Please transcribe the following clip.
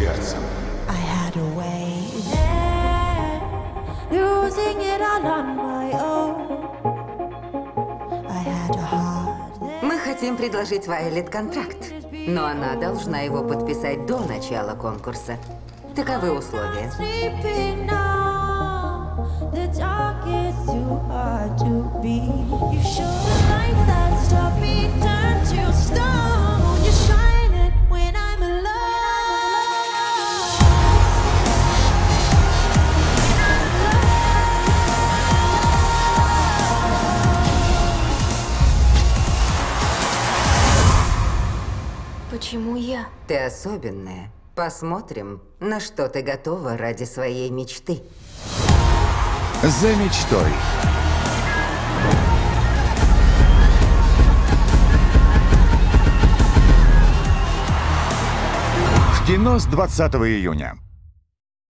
сердцем. I had a way there, losing it all on my own. I had a heart there. Мы хотим предложить Вайолет контракт, но она должна его подписать до начала конкурса. Таковы условия. The dark is too hard to be. You show Почему я? Ты особенная. Посмотрим, на что ты готова ради своей мечты. За мечтой. В кино с 20 июня.